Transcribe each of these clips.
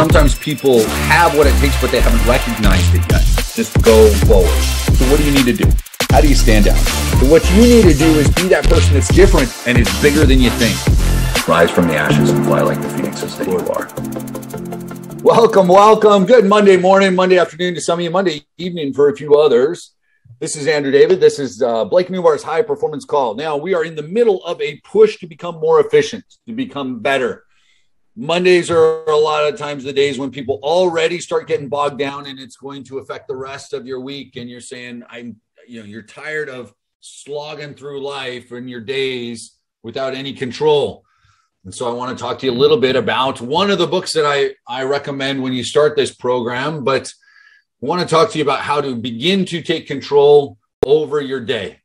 sometimes people have what it takes, but they haven't recognized it yet. Just go forward. So, what do you need to do? How do you stand out? So, what you need to do is be that person that's different and is bigger than you think. Rise from the ashes and fly like the phoenixes that you are. Welcome, welcome. Good Monday morning, Monday afternoon to some of you, Monday evening for a few others. This is Andrew David. This is uh, Blake Nubar's High Performance Call. Now, we are in the middle of a push to become more efficient, to become better. Mondays are a lot of times the days when people already start getting bogged down and it's going to affect the rest of your week. And you're saying, I'm, you know, you're tired of slogging through life and your days without any control. And so I want to talk to you a little bit about one of the books that I, I recommend when you start this program, but I want to talk to you about how to begin to take control over your day.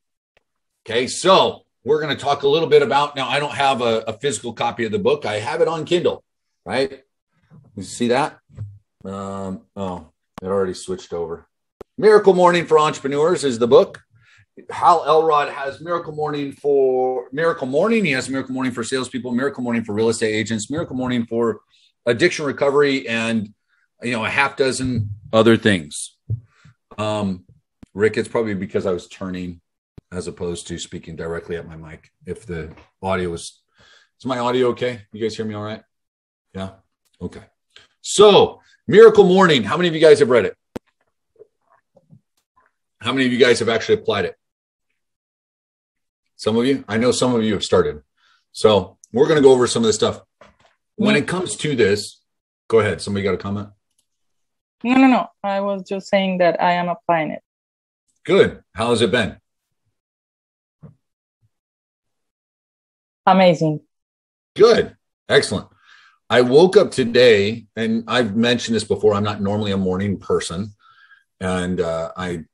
Okay, so we're going to talk a little bit about now. I don't have a, a physical copy of the book, I have it on Kindle, right? You see that? Um, oh, it already switched over. Miracle Morning for Entrepreneurs is the book. Hal Elrod has Miracle Morning for Miracle Morning. He has Miracle Morning for salespeople, Miracle Morning for real estate agents, Miracle Morning for addiction recovery, and you know a half dozen other things. Um, Rick, it's probably because I was turning as opposed to speaking directly at my mic. If the audio was, is my audio okay? You guys hear me all right? Yeah. Okay. So, Miracle Morning. How many of you guys have read it? How many of you guys have actually applied it? Some of you, I know some of you have started. So we're going to go over some of this stuff. When it comes to this, go ahead. Somebody got a comment? No, no, no. I was just saying that I am applying it. Good. How has it been? Amazing. Good. Excellent. I woke up today, and I've mentioned this before. I'm not normally a morning person. And uh, I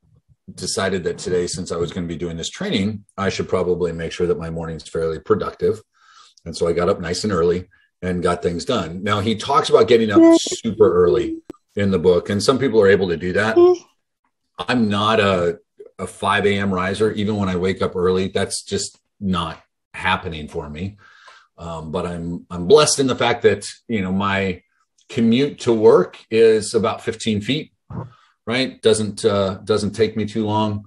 decided that today, since I was going to be doing this training, I should probably make sure that my morning's fairly productive. And so I got up nice and early and got things done. Now, he talks about getting up super early in the book, and some people are able to do that. I'm not a, a 5 a.m. riser, even when I wake up early. That's just not happening for me. Um, but I'm I'm blessed in the fact that you know my commute to work is about 15 feet right? Doesn't uh, doesn't take me too long.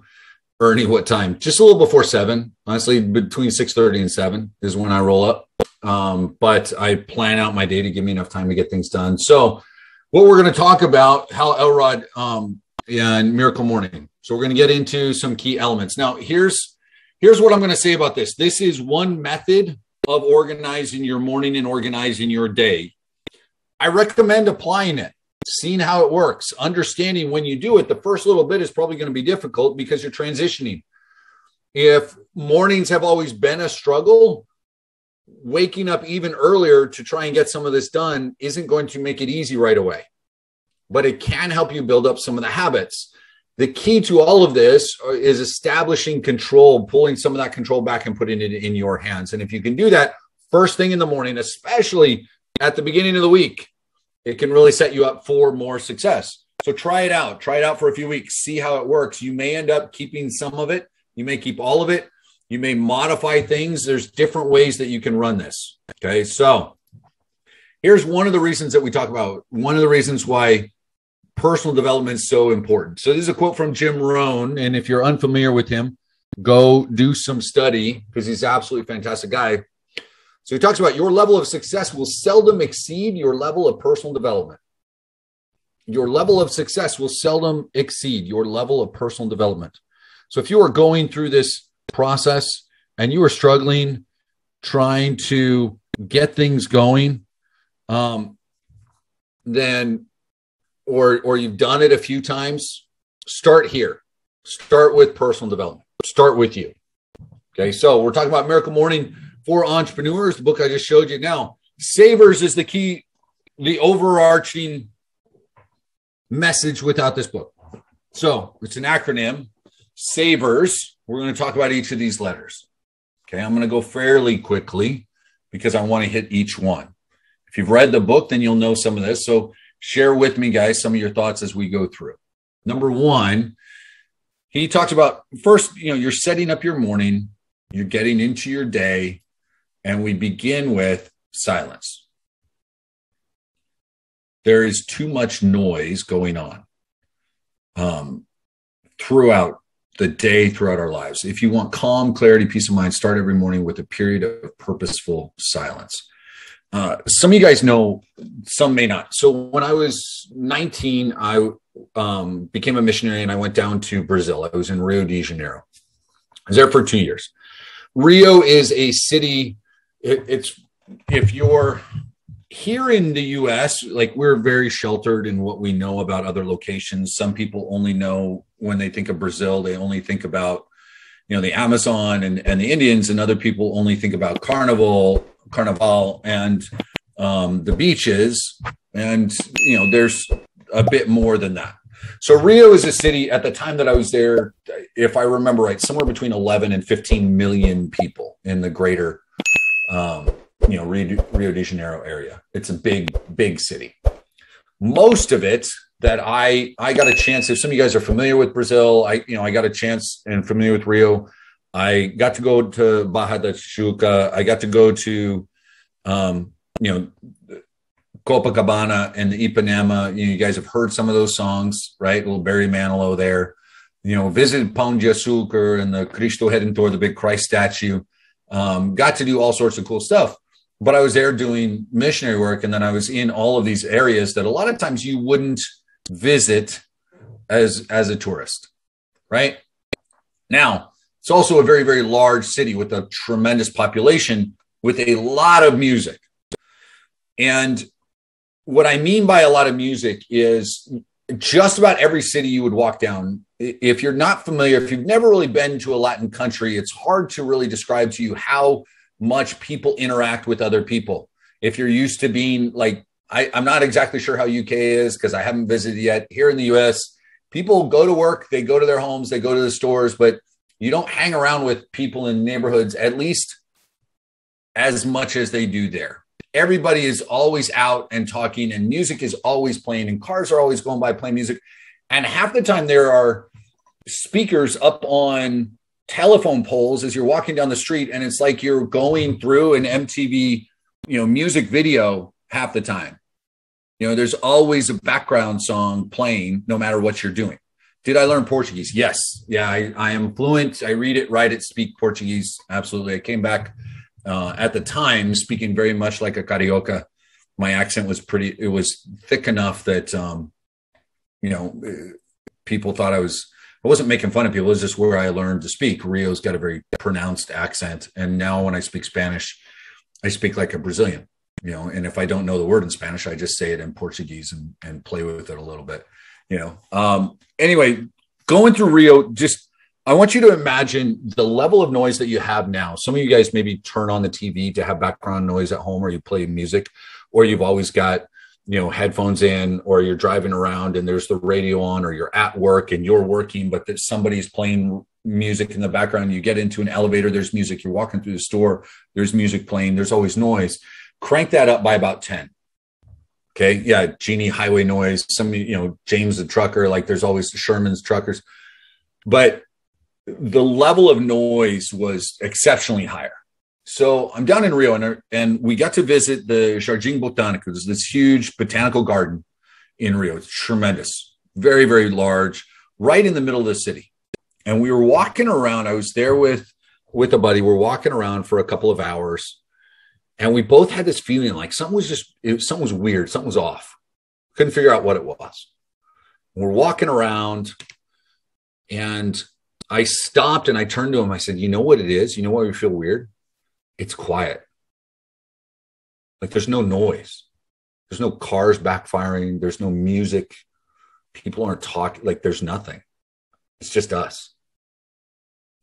Ernie, what time? Just a little before seven. Honestly, between six thirty and seven is when I roll up. Um, but I plan out my day to give me enough time to get things done. So, what we're going to talk about, Hal Elrod um, and Miracle Morning. So, we're going to get into some key elements. Now, here's here's what I'm going to say about this. This is one method of organizing your morning and organizing your day. I recommend applying it seeing how it works, understanding when you do it, the first little bit is probably going to be difficult because you're transitioning. If mornings have always been a struggle, waking up even earlier to try and get some of this done isn't going to make it easy right away, but it can help you build up some of the habits. The key to all of this uh, is establishing control, pulling some of that control back and putting it in your hands. And if you can do that first thing in the morning, especially at the beginning of the week, it can really set you up for more success. So try it out. Try it out for a few weeks. See how it works. You may end up keeping some of it. You may keep all of it. You may modify things. There's different ways that you can run this. Okay. So here's one of the reasons that we talk about. One of the reasons why personal development is so important. So this is a quote from Jim Rohn. And if you're unfamiliar with him, go do some study because he's absolutely fantastic guy. So he talks about your level of success will seldom exceed your level of personal development. Your level of success will seldom exceed your level of personal development. So if you are going through this process and you are struggling, trying to get things going, um, then or or you've done it a few times, start here. Start with personal development. Start with you. Okay, so we're talking about Miracle Morning for entrepreneurs, the book I just showed you now. Savers is the key, the overarching message without this book. So it's an acronym, Savers. We're going to talk about each of these letters. Okay, I'm going to go fairly quickly because I want to hit each one. If you've read the book, then you'll know some of this. So share with me, guys, some of your thoughts as we go through. Number one, he talks about first, you know, you're setting up your morning, you're getting into your day, and we begin with silence. there is too much noise going on um, throughout the day, throughout our lives. If you want calm, clarity, peace of mind, start every morning with a period of purposeful silence. Uh, some of you guys know, some may not. So when I was 19, I um, became a missionary and I went down to Brazil. I was in Rio de Janeiro. I was there for two years. Rio is a city. It, it's if you're here in the US, like we're very sheltered in what we know about other locations. Some people only know when they think of Brazil, they only think about, you know, the Amazon and, and the Indians, and other people only think about carnival, carnival and um, the beaches. And, you know, there's a bit more than that. So Rio is a city at the time that I was there, if I remember right, somewhere between 11 and 15 million people in the greater um, you know Rio, Rio de Janeiro area. It's a big, big city. Most of it that I I got a chance. If some of you guys are familiar with Brazil, I you know I got a chance and familiar with Rio. I got to go to Barra da Tijuca. I got to go to, um, you know, Copacabana and the Ipanema. You, know, you guys have heard some of those songs, right? Little Barry Manilow there. You know, visited Pão de Açúcar and the Cristo Redentor, the big Christ statue. Um, got to do all sorts of cool stuff but I was there doing missionary work, and then I was in all of these areas that a lot of times you wouldn't visit as as a tourist, right? Now it's also a very very large city with a tremendous population with a lot of music, and what I mean by a lot of music is just about every city you would walk down. If you're not familiar, if you've never really been to a Latin country, it's hard to really describe to you how much people interact with other people. If you're used to being like, I, I'm not exactly sure how UK is because I haven't visited yet. Here in the US, people go to work, they go to their homes, they go to the stores, but you don't hang around with people in neighborhoods at least as much as they do there. Everybody is always out and talking, and music is always playing, and cars are always going by playing music. And half the time, there are speakers up on telephone poles as you're walking down the street and it's like you're going through an MTV, you know, music video half the time. You know, there's always a background song playing no matter what you're doing. Did I learn Portuguese? Yes. Yeah, I, I am fluent. I read it, write it, speak Portuguese. Absolutely. I came back uh, at the time speaking very much like a carioca. My accent was pretty, it was thick enough that, um, you know, people thought I was I wasn't making fun of people. It was just where I learned to speak. Rio's got a very pronounced accent, and now when I speak Spanish, I speak like a Brazilian. You know, and if I don't know the word in Spanish, I just say it in Portuguese and and play with it a little bit. You know. Um, anyway, going through Rio, just I want you to imagine the level of noise that you have now. Some of you guys maybe turn on the TV to have background noise at home, or you play music, or you've always got you know headphones in or you're driving around and there's the radio on or you're at work and you're working but that somebody's playing music in the background you get into an elevator there's music you're walking through the store there's music playing there's always noise crank that up by about 10 okay yeah genie highway noise some you know james the trucker like there's always sherman's truckers but the level of noise was exceptionally higher so I'm down in Rio, and, and we got to visit the Jardim Botânico. There's this huge botanical garden in Rio. It's tremendous, very, very large, right in the middle of the city. And we were walking around. I was there with with a buddy. We're walking around for a couple of hours, and we both had this feeling like something was just it, something was weird, something was off. Couldn't figure out what it was. We're walking around, and I stopped and I turned to him. I said, "You know what it is? You know why we feel weird? it's quiet. Like there's no noise. There's no cars backfiring. There's no music. People aren't talking. Like there's nothing. It's just us.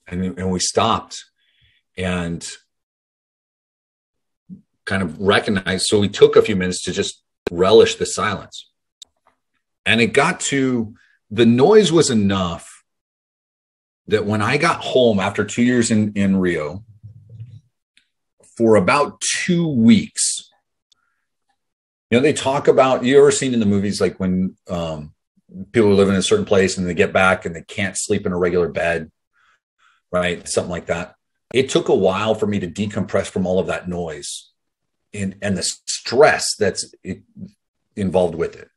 And, and we stopped and kind of recognized. So we took a few minutes to just relish the silence. And it got to the noise was enough that when I got home after two years in, in Rio, for about two weeks. You know, they talk about you ever seen in the movies like when um, people live in a certain place and they get back and they can't sleep in a regular bed, right? Something like that. It took a while for me to decompress from all of that noise and and the stress that's involved with it.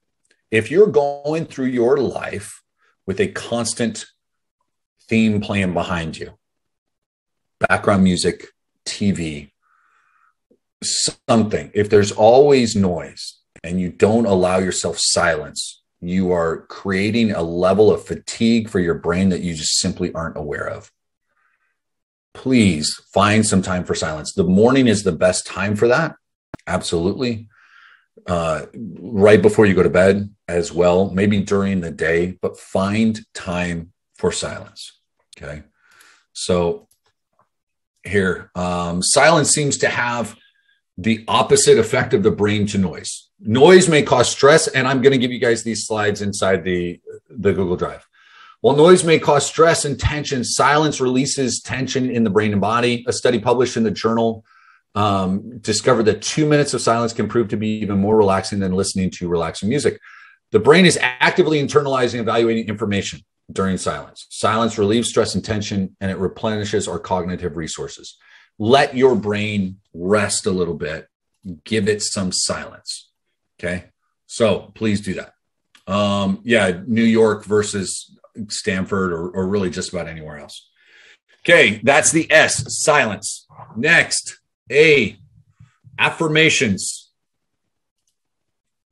If you're going through your life with a constant theme playing behind you, background music, TV, something, if there's always noise and you don't allow yourself silence, you are creating a level of fatigue for your brain that you just simply aren't aware of. Please find some time for silence. The morning is the best time for that. Absolutely. Uh, right before you go to bed as well, maybe during the day, but find time for silence. Okay. So here, um, silence seems to have the opposite effect of the brain to noise. Noise may cause stress, and I'm going to give you guys these slides inside the, the Google Drive. While noise may cause stress and tension, silence releases tension in the brain and body. A study published in the journal um, discovered that two minutes of silence can prove to be even more relaxing than listening to relaxing music. The brain is actively internalizing, evaluating information during silence. Silence relieves stress and tension, and it replenishes our cognitive resources. Let your brain rest a little bit, give it some silence. Okay. So please do that. Um, yeah, New York versus Stanford or, or really just about anywhere else. Okay, that's the S, silence. Next, A, affirmations.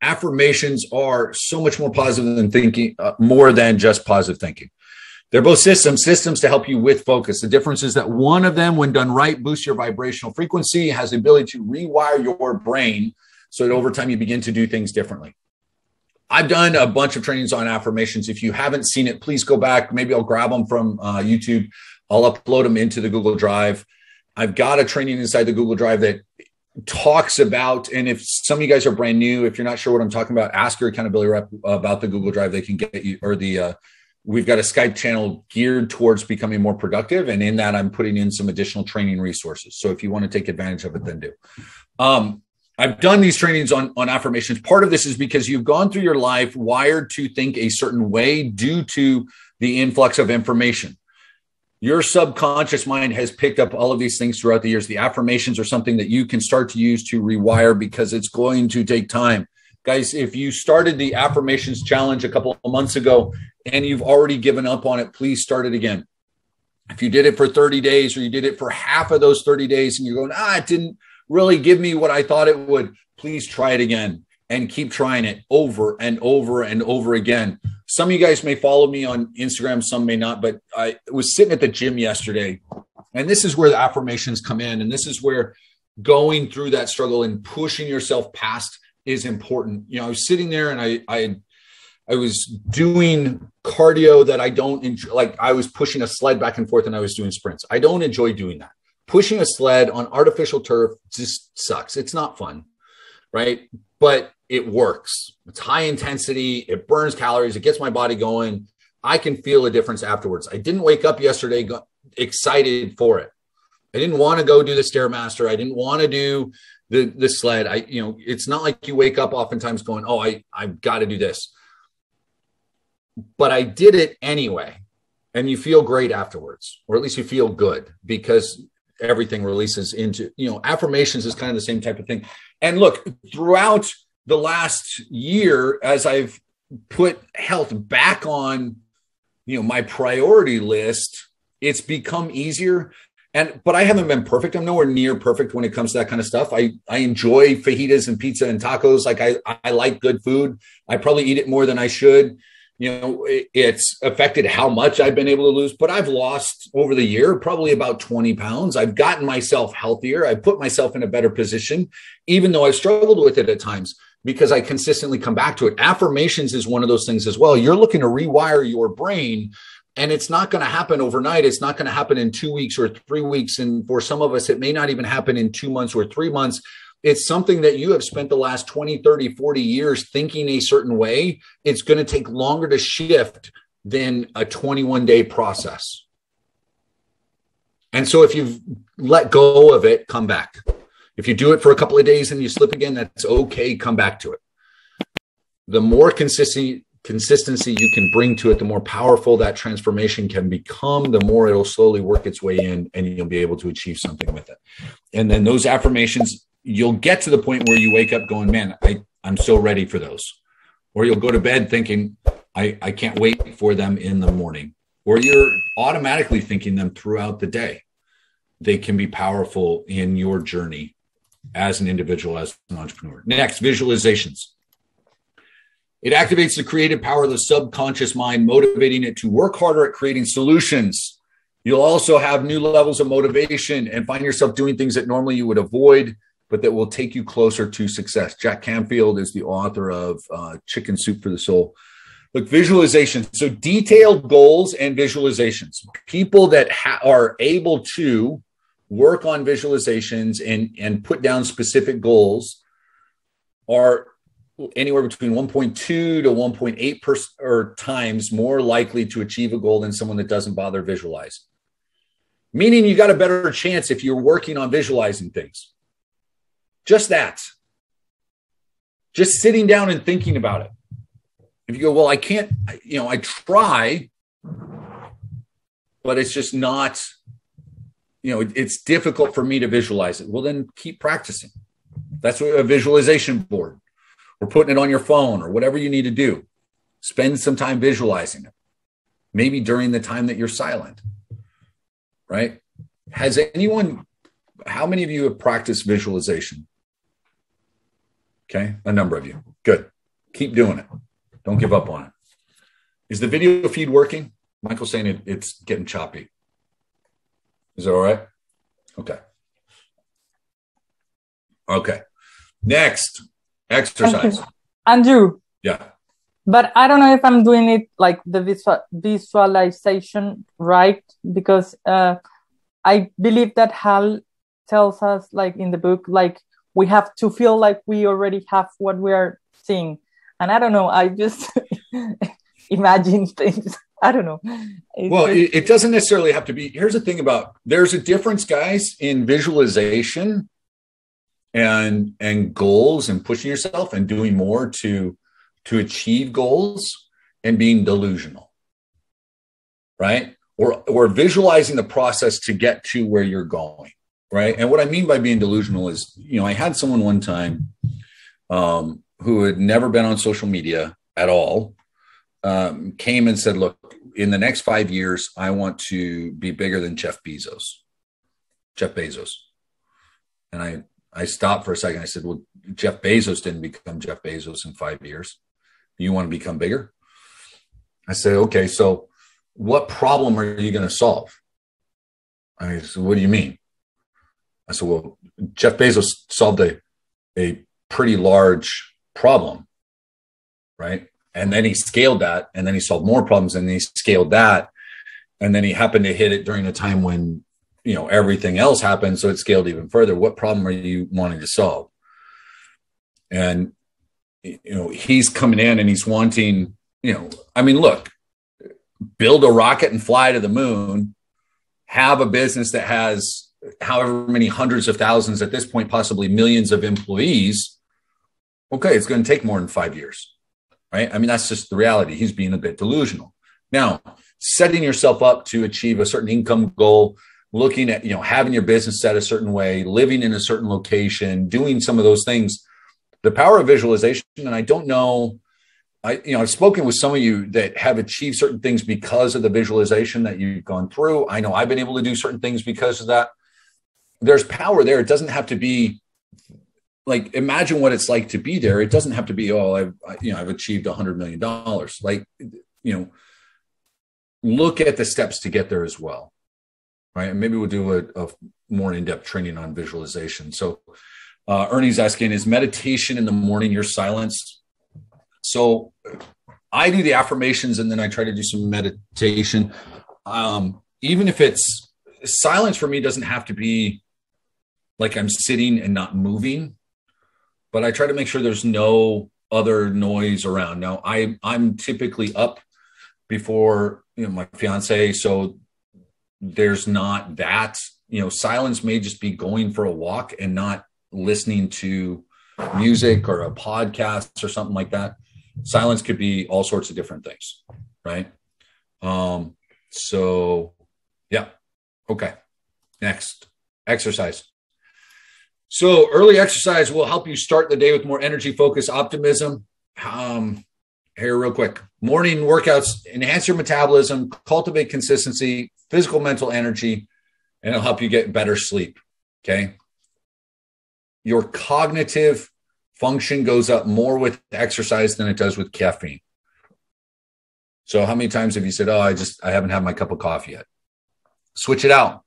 Affirmations are so much more positive than thinking, uh, more than just positive thinking. They're both systems, systems to help you with focus. The difference is that one of them, when done right, boosts your vibrational frequency, has the ability to rewire your brain so that over time you begin to do things differently. I've done a bunch of trainings on affirmations. If you haven't seen it, please go back. Maybe I'll grab them from uh, YouTube. I'll upload them into the Google Drive. I've got a training inside the Google Drive that talks about, and if some of you guys are brand new, if you're not sure what I'm talking about, ask your accountability rep about the Google Drive. They can get you, or the uh, we've got a Skype channel geared towards becoming more productive. And in that, I'm putting in some additional training resources. So if you want to take advantage of it, then do. Um, I've done these trainings on, on affirmations. Part of this is because you've gone through your life wired to think a certain way due to the influx of information. Your subconscious mind has picked up all of these things throughout the years. The affirmations are something that you can start to use to rewire because it's going to take time. Guys, if you started the affirmations challenge a couple of months ago and you've already given up on it, please start it again. If you did it for 30 days or you did it for half of those 30 days and you're going, ah, it didn't really give me what I thought it would, please try it again and keep trying it over and over and over again. Some of you guys may follow me on Instagram, some may not, but I was sitting at the gym yesterday and this is where the affirmations come in. And this is where going through that struggle and pushing yourself past is important. You know, I was sitting there and I, I I was doing cardio that I don't enjoy. Like I was pushing a sled back and forth and I was doing sprints. I don't enjoy doing that. Pushing a sled on artificial turf just sucks. It's not fun, right? But it works. It's high intensity. It burns calories. It gets my body going. I can feel a difference afterwards. I didn't wake up yesterday go- excited for it. I didn't want to go do the stairmaster. I didn't want to do the the sled. I you know, it's not like you wake up oftentimes going, "Oh, I I've got to do this." but I did it anyway. And you feel great afterwards, or at least you feel good because everything releases into, you know, affirmations is kind of the same type of thing. And look, throughout the last year, as I've put health back on, you know, my priority list, it's become easier. And but I haven't been perfect. I'm nowhere near perfect when it comes to that kind of stuff. I I enjoy fajitas and pizza and tacos. Like I I like good food. I probably eat it more than I should you know it's affected how much i've been able to lose but i've lost over the year probably about 20 pounds i've gotten myself healthier i've put myself in a better position even though i've struggled with it at times because i consistently come back to it. Affirmations is one of those things as well. You're looking to rewire your brain and it's not going to happen overnight. It's not going to happen in two weeks or three weeks. And for some of us it may not even happen in two months or three months. It's something that you have spent the last 20 30 40 years thinking a certain way. It's going to take longer to shift than a 21 day process. And so if you've let go of it come back if you do it for a couple of days and you slip again that's okay come back to it the more consistency consistency you can bring to it the more powerful that transformation can become the more it'll slowly work its way in and you'll be able to achieve something with it and then those affirmations you'll get to the point where you wake up going, man, I, I'm so ready for those. Or you'll go to bed thinking, I, I can't wait for them in the morning. Or you're automatically thinking them throughout the day. They can be powerful in your journey as an individual, as an entrepreneur. Next, visualizations. It activates the creative power of the subconscious mind, motivating it to work harder at creating solutions. You'll also have new levels of motivation and find yourself doing things that normally you would avoid, but that will take you closer to success. Jack Canfield is the author of uh, Chicken Soup for the Soul. Look, visualization. So, detailed goals and visualizations. People that ha- are able to work on visualizations and, and put down specific goals are anywhere between 1.2 to 1.8 per, or times more likely to achieve a goal than someone that doesn't bother visualize. Meaning you got a better chance if you're working on visualizing things. Just that. Just sitting down and thinking about it. If you go, well, I can't, you know, I try, but it's just not, you know, it's difficult for me to visualize it. Well, then keep practicing. That's what a visualization board or putting it on your phone or whatever you need to do. Spend some time visualizing it, maybe during the time that you're silent, right? Has anyone, how many of you have practiced visualization? Okay, a number of you. Good. Keep doing it. Don't give up on it. Is the video feed working? Michael's saying it, it's getting choppy. Is that all right? Okay. Okay. Next, Exercise. Andrew. Yeah. But I don't know if I'm doing it like the visual, visualization right because uh, I believe that Hal tells us like in the book like we have to feel like we already have what we are seeing, and I don't know. I just imagine things. I don't know. It's well, just... it doesn't necessarily have to be. Here's the thing about there's a difference, guys, in visualization and and goals and pushing yourself and doing more to to achieve goals and being delusional right or or visualizing the process to get to where you're going right and what i mean by being delusional is you know i had someone one time um, who had never been on social media at all um, came and said look in the next five years i want to be bigger than jeff bezos jeff bezos and i I stopped for a second. I said, Well, Jeff Bezos didn't become Jeff Bezos in five years. You want to become bigger? I said, Okay, so what problem are you going to solve? I said, What do you mean? I said, Well, Jeff Bezos solved a, a pretty large problem, right? And then he scaled that, and then he solved more problems, and he scaled that. And then he happened to hit it during a time when you know everything else happened so it scaled even further. What problem are you wanting to solve? And you know he's coming in and he's wanting you know i mean look build a rocket and fly to the moon have a business that has however many hundreds of thousands at this point possibly millions of employees. Okay it's going to take more than 5 years right? I mean that's just the reality. He's being a bit delusional. Now setting yourself up to achieve a certain income goal looking at you know having your business set a certain way living in a certain location doing some of those things the power of visualization and i don't know i you know i've spoken with some of you that have achieved certain things because of the visualization that you've gone through. I know i've been able to do certain things because of that. There's power there. It doesn't have to be like imagine what it's like to be there it doesn't have to be oh i've you know i've achieved a hundred million dollars like you know look at the steps to get there as well right? And maybe we'll do a, a more in-depth training on visualization. So uh, Ernie's asking, is meditation in the morning you're silenced? So I do the affirmations and then I try to do some meditation. Um, even if it's silence for me doesn't have to be like I'm sitting and not moving, but I try to make sure there's no other noise around. Now I I'm typically up before you know my fiance, so there's not that you know silence may just be going for a walk and not listening to music or a podcast or something like that. Silence could be all sorts of different things right? Um so yeah. Okay. Next. Exercise So early exercise will help you start the day with more energy, focus, optimism. Um, here, real quick. Morning workouts enhance your metabolism, cultivate consistency, physical, mental energy, and it'll help you get better sleep. Okay. Your cognitive function goes up more with exercise than it does with caffeine. So, how many times have you said, Oh, I just, I haven't had my cup of coffee yet? Switch it out.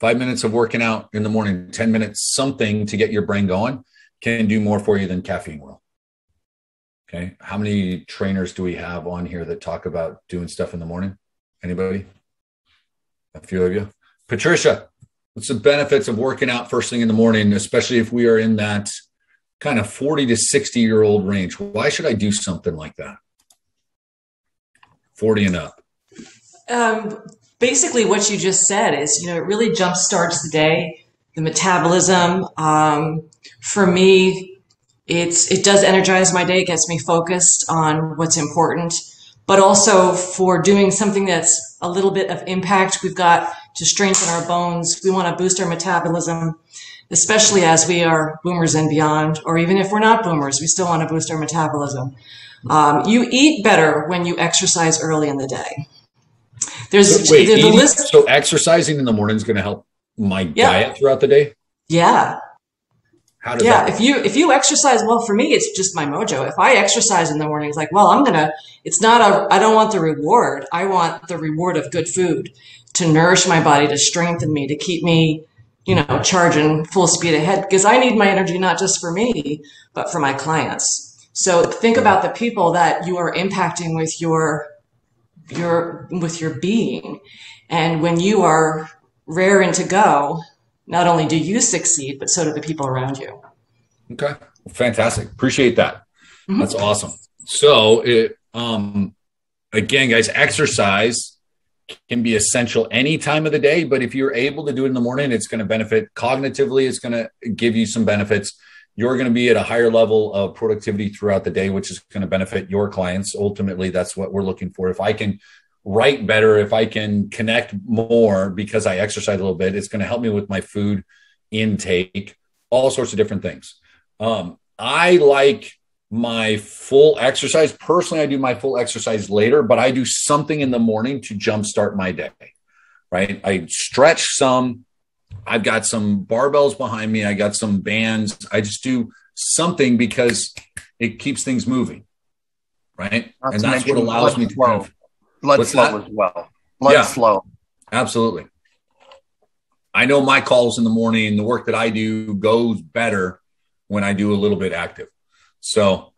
Five minutes of working out in the morning, 10 minutes, something to get your brain going can do more for you than caffeine will. Okay. How many trainers do we have on here that talk about doing stuff in the morning? Anybody? A few of you. Patricia, what's the benefits of working out first thing in the morning, especially if we are in that kind of 40 to 60 year old range? Why should I do something like that? 40 and up. Um, basically, what you just said is, you know, it really jump starts the day, the metabolism. Um, for me, it's it does energize my day, gets me focused on what's important, but also for doing something that's a little bit of impact. We've got to strengthen our bones. We want to boost our metabolism, especially as we are boomers and beyond, or even if we're not boomers, we still want to boost our metabolism. Um, you eat better when you exercise early in the day. There's so, wait, the, eating, list. So exercising in the morning is going to help my yeah. diet throughout the day. Yeah, how does yeah, if you if you exercise well, for me, it's just my mojo. If I exercise in the morning, it's like, well, I'm gonna. It's not a. I don't want the reward. I want the reward of good food to nourish my body, to strengthen me, to keep me, you know, charging full speed ahead. Because I need my energy not just for me, but for my clients. So think about the people that you are impacting with your your with your being, and when you are raring to go, not only do you succeed, but so do the people around you. Okay. Fantastic. Appreciate that. Mm-hmm. That's awesome. So it um again, guys, exercise can be essential any time of the day, but if you're able to do it in the morning, it's going to benefit cognitively, it's going to give you some benefits. You're going to be at a higher level of productivity throughout the day, which is going to benefit your clients. Ultimately, that's what we're looking for. If I can write better, if I can connect more because I exercise a little bit, it's going to help me with my food intake, all sorts of different things. Um, I like my full exercise. Personally, I do my full exercise later, but I do something in the morning to jumpstart my day. Right. I stretch some. I've got some barbells behind me. I got some bands. I just do something because it keeps things moving. Right. Not and that's what allows me to kind of, blood flow that? as well. Blood yeah, flow. Absolutely. I know my calls in the morning, the work that I do goes better when I do a little bit active. So,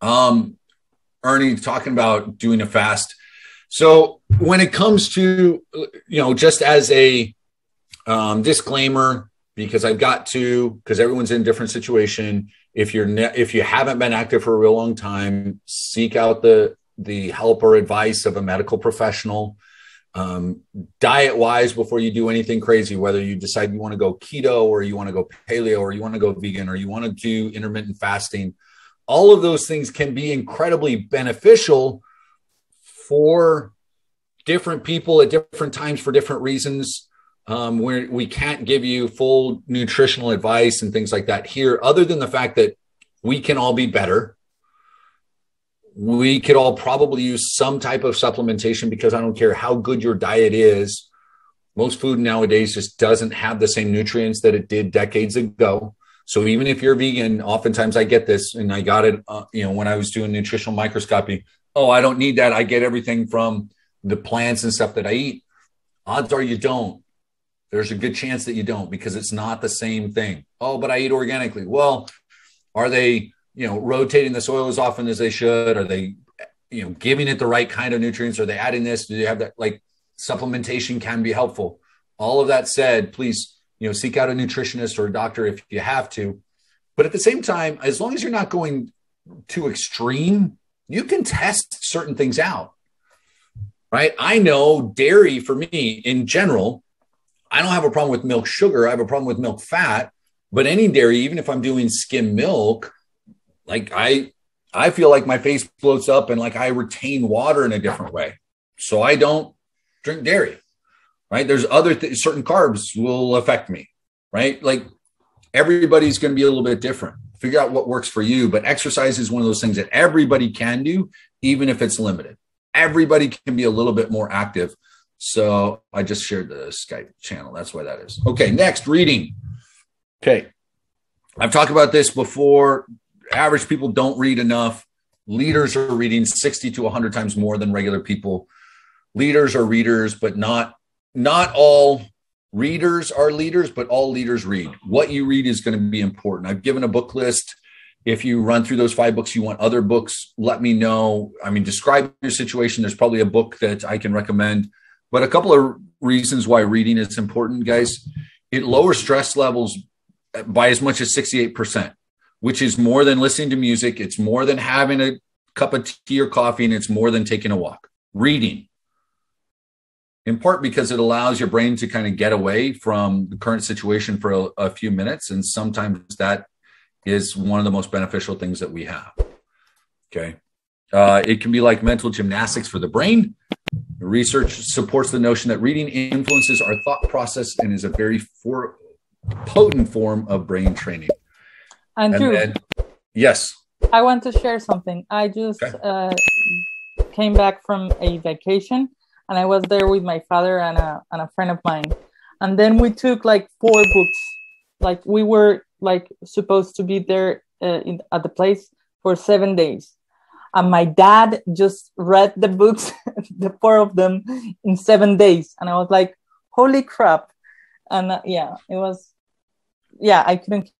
um, Ernie talking about doing a fast. So when it comes to, you know, just as a um, disclaimer, because I've got to, because everyone's in different situation. If you're ne- if you haven't been active for a real long time, seek out the the help or advice of a medical professional. Um, diet wise, before you do anything crazy, whether you decide you want to go keto or you want to go paleo or you want to go vegan or you want to do intermittent fasting, all of those things can be incredibly beneficial for different people at different times for different reasons. Um, where we can't give you full nutritional advice and things like that here, other than the fact that we can all be better we could all probably use some type of supplementation because I don't care how good your diet is. Most food nowadays just doesn't have the same nutrients that it did decades ago. So even if you're vegan, oftentimes I get this, and I got it, uh, you know, when I was doing nutritional microscopy. Oh, I don't need that. I get everything from the plants and stuff that I eat. Odds are you don't. There's a good chance that you don't because it's not the same thing. Oh, but I eat organically. Well, are they you know, rotating the soil as often as they should? Are they, you know, giving it the right kind of nutrients? Are they adding this? Do they have that? Like supplementation can be helpful. All of that said, please, you know, seek out a nutritionist or a doctor if you have to. But at the same time, as long as you're not going too extreme, you can test certain things out. Right. I know dairy for me in general, I don't have a problem with milk sugar. I have a problem with milk fat. But any dairy, even if I'm doing skim milk, like I I feel like my face floats up and like I retain water in a different way. So I don't drink dairy. Right? There's other th- certain carbs will affect me. Right? Like everybody's going to be a little bit different. Figure out what works for you. But exercise is one of those things that everybody can do, even if it's limited. Everybody can be a little bit more active. So I just shared the Skype channel. That's why that is. Okay, next reading. Okay. I've talked about this before. Average people don't read enough. Leaders are reading 60 to 100 times more than regular people. Leaders are readers, but not not all readers are leaders, but all leaders read. What you read is going to be important. I've given a book list. If you run through those five books, you want other books, let me know. I mean, describe your situation. There's probably a book that I can recommend. But a couple of reasons why reading is important, guys. It lowers stress levels by as much as 68%, which is more than listening to music. It's more than having a cup of tea or coffee, and it's more than taking a walk. Reading, in part because it allows your brain to kind of get away from the current situation for a, a few minutes. And sometimes that is one of the most beneficial things that we have. Okay. Uh, it can be like mental gymnastics for the brain. Research supports the notion that reading influences our thought process and is a very for, potent form of brain training. Andrew, and then, yes. I want to share something. I just okay. uh, came back from a vacation and I was there with my father and a, and a friend of mine. And then we took like four books. Like we were like supposed to be there uh, in, at the place for seven days. And my dad just read the books, the four of them in seven days. And I was like, holy crap. And uh, yeah, it was yeah, I couldn't.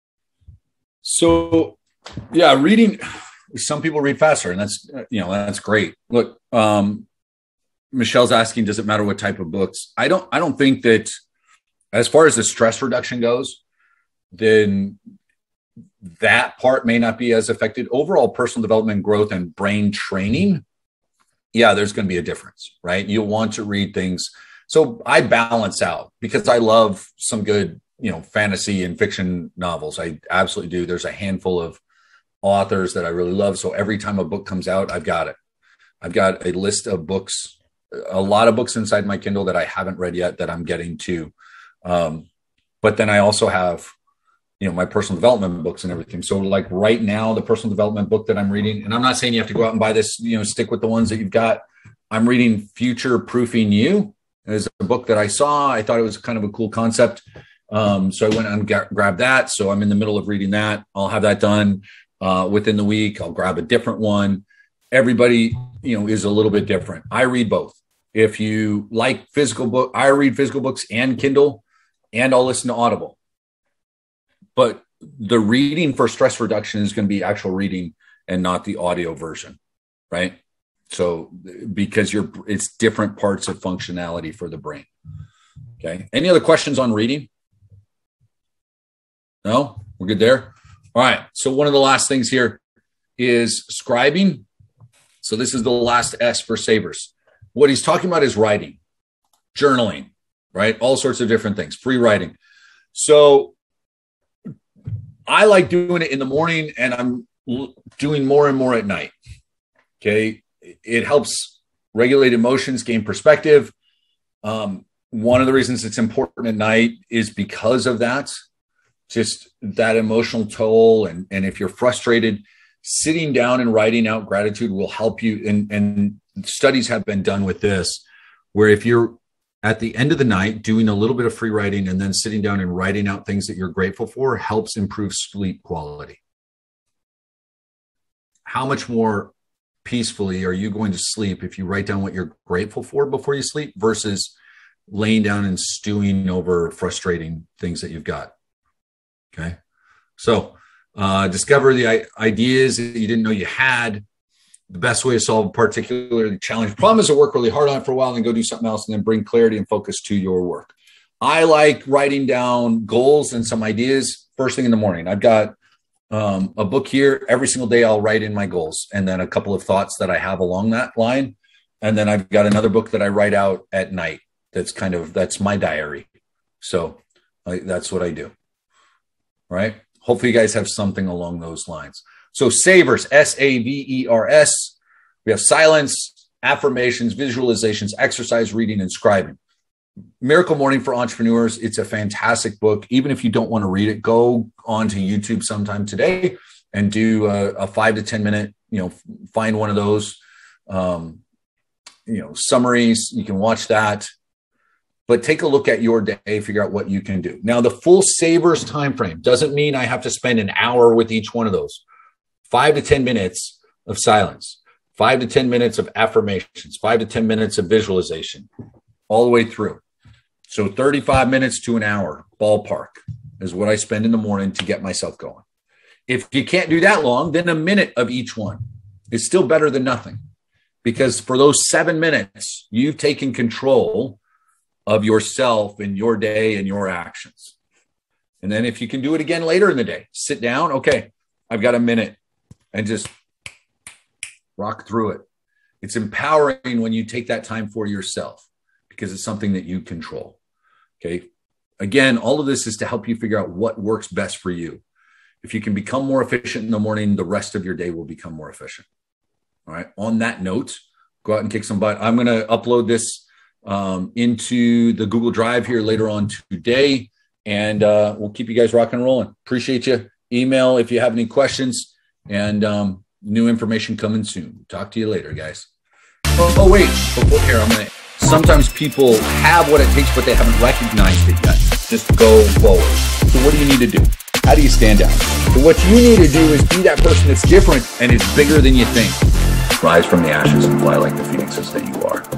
So, yeah, reading. Some people read faster, and that's you know that's great. Look, um, Michelle's asking, does it matter what type of books? I don't. I don't think that, as far as the stress reduction goes, then that part may not be as affected. Overall, personal development, growth, and brain training. Yeah, there's going to be a difference, right? You'll want to read things. So I balance out because I love some good you know fantasy and fiction novels. I absolutely do. There's a handful of authors that I really love. So every time a book comes out, I've got it. I've got a list of books, a lot of books inside my Kindle that I haven't read yet that I'm getting to. Um, but then I also have, you know, my personal development books and everything. So like right now, the personal development book that I'm reading, and I'm not saying you have to go out and buy this, you know, stick with the ones that you've got. I'm reading Future Proofing You. Is a book that I saw. I thought it was kind of a cool concept. Um, so I went and grabbed that. So I'm in the middle of reading that. I'll have that done uh, within the week. I'll grab a different one. Everybody, you know, is a little bit different. I read both. If you like physical book, I read physical books and Kindle, and I'll listen to Audible. But the reading for stress reduction is going to be actual reading and not the audio version, right? So because you're, it's different parts of functionality for the brain. Okay. Any other questions on reading? No, we're good there. All right. So one of the last things here is scribing. So this is the last S for savers. What he's talking about is writing, journaling, right? All sorts of different things, free writing. So I like doing it in the morning and I'm doing more and more at night. Okay. It helps regulate emotions, gain perspective. Um, one of the reasons it's important at night is because of that just that emotional toll and and if you're frustrated sitting down and writing out gratitude will help you and and studies have been done with this where if you're at the end of the night doing a little bit of free writing and then sitting down and writing out things that you're grateful for helps improve sleep quality how much more peacefully are you going to sleep if you write down what you're grateful for before you sleep versus laying down and stewing over frustrating things that you've got Okay. So uh, discover the ideas that you didn't know you had. The best way to solve a particularly challenging problem is to work really hard on it for a while and go do something else and then bring clarity and focus to your work. I like writing down goals and some ideas first thing in the morning. I've got um, a book here. Every single day, I'll write in my goals and then a couple of thoughts that I have along that line. And then I've got another book that I write out at night. That's kind of that's my diary. So I, that's what I do right? Hopefully, you guys have something along those lines. So, savers, S A V E R S. We have silence, affirmations, visualizations, exercise, reading, and scribing. Miracle Morning for Entrepreneurs. It's a fantastic book. Even if you don't want to read it, go onto YouTube sometime today and do a, a five to 10 minute, you know, find one of those, um, you know, summaries. You can watch that, but take a look at your day, figure out what you can do. Now, the full savers time frame doesn't mean I have to spend an hour with each one of those. Five to 10 minutes of silence, five to 10 minutes of affirmations, five to 10 minutes of visualization, all the way through. So 35 minutes to an hour, ballpark, is what I spend in the morning to get myself going. If you can't do that long, then a minute of each one is still better than nothing. Because for those seven minutes, you've taken control of yourself and your day and your actions. And then if you can do it again later in the day, sit down. Okay, I've got a minute and just rock through it. It's empowering when you take that time for yourself because it's something that you control. Okay. Again, all of this is to help you figure out what works best for you. If you can become more efficient in the morning, the rest of your day will become more efficient. All right. On that note, go out and kick some butt. I'm going to upload this um, into the Google Drive here later on today, and uh, we'll keep you guys rocking and rolling. Appreciate you. Email if you have any questions, and um, new information coming soon. Talk to you later, guys. Oh, oh wait, before here, I'm to sometimes people have what it takes, but they haven't recognized it yet. Just go forward. So, what do you need to do? How do you stand out? So, what you need to do is be that person that's different and is bigger than you think. Rise from the ashes and fly like the phoenixes that you are.